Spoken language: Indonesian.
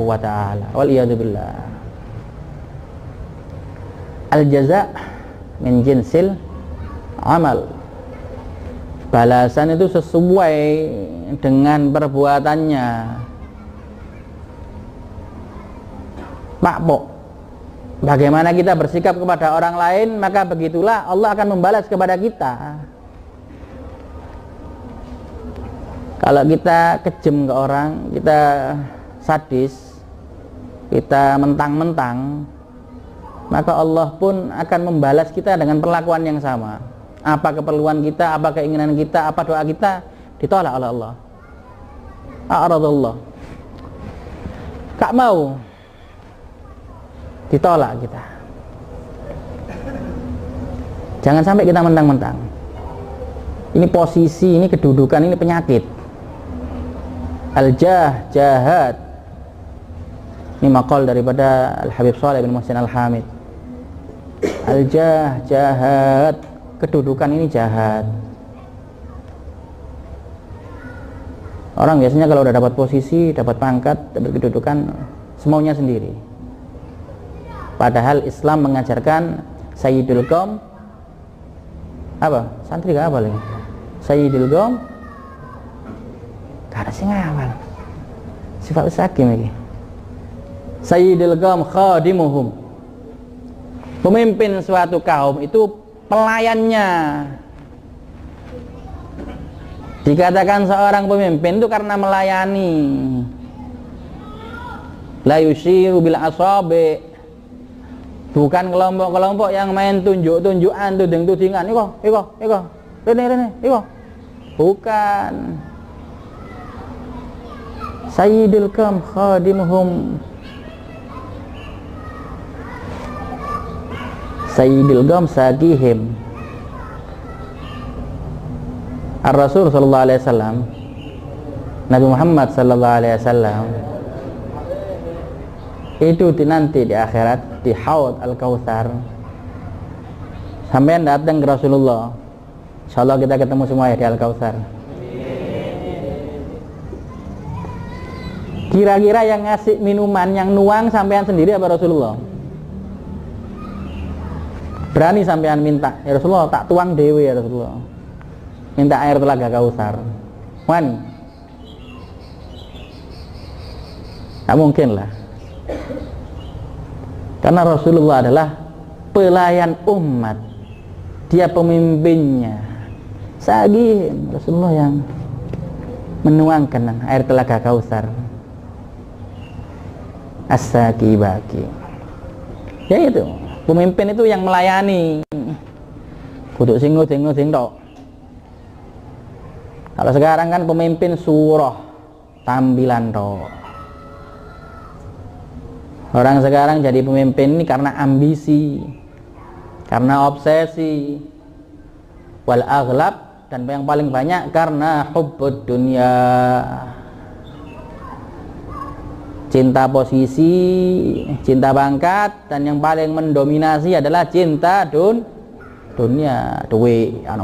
Subhanahu wa taala. Wal billah. Al jaza min jinsil amal. Balasan itu sesuai dengan perbuatannya. Pak Pok, bagaimana kita bersikap kepada orang lain, maka begitulah Allah akan membalas kepada kita. Kalau kita kejem ke orang, kita sadis, kita mentang-mentang, maka Allah pun akan membalas kita dengan perlakuan yang sama. Apa keperluan kita, apa keinginan kita, apa doa kita ditolak oleh Allah. A'radallah. Kak mau ditolak kita. Jangan sampai kita mentang-mentang. Ini posisi, ini kedudukan, ini penyakit. Al-jah, jahat. Ini makal daripada Al-Habib Saleh bin Muhsin Al-Hamid. Al-jah, jahat. Kedudukan ini jahat. Orang biasanya kalau udah dapat posisi, dapat pangkat, dapat kedudukan, semaunya sendiri. Padahal Islam mengajarkan Sayyidul Qom apa? Santri gak apa lagi? Sayyidul Qom Gak ada sih ngawal Sifat sakim lagi Sayyidul Qom khadimuhum Pemimpin suatu kaum itu pelayannya Dikatakan seorang pemimpin itu karena melayani La yushiru bil asabi Bukan kelompok-kelompok yang main tunjuk-tunjukan, tuding-tudingan. Iko, iko, iko. Rene, rene, iko. Bukan. Sayyidul kam khadimuhum. Sayyidul kam sagihim. Ar-Rasul sallallahu alaihi wasallam Nabi Muhammad sallallahu alaihi wasallam itu nanti di akhirat di haud al kautsar sampai datang ke Rasulullah Insya Allah kita ketemu semua ya di al kautsar kira-kira yang ngasih minuman yang nuang sampean sendiri apa Rasulullah berani sampean minta ya Rasulullah tak tuang dewi ya Rasulullah minta air telaga kautsar wani tak mungkin lah karena Rasulullah adalah pelayan umat. Dia pemimpinnya. Sagi Rasulullah yang menuangkan air telaga Kausar. As-saki baki. Ya itu, pemimpin itu yang melayani. Kudu singgung singgung sing Kalau sekarang kan pemimpin surah tampilan toh Orang sekarang jadi pemimpin ini karena ambisi, karena obsesi, wal aghlab dan yang paling banyak karena hubbud dunia. Cinta posisi, cinta pangkat dan yang paling mendominasi adalah cinta dun dunia, duit, anu.